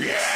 Yeah!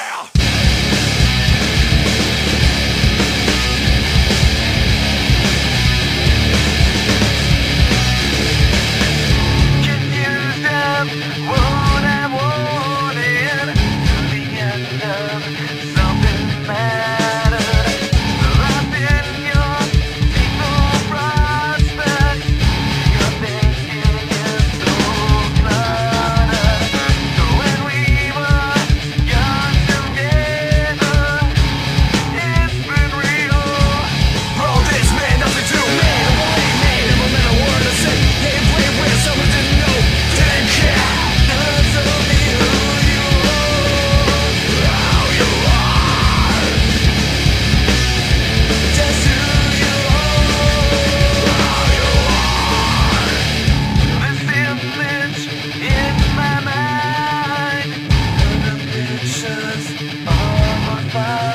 fire.